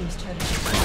team's turret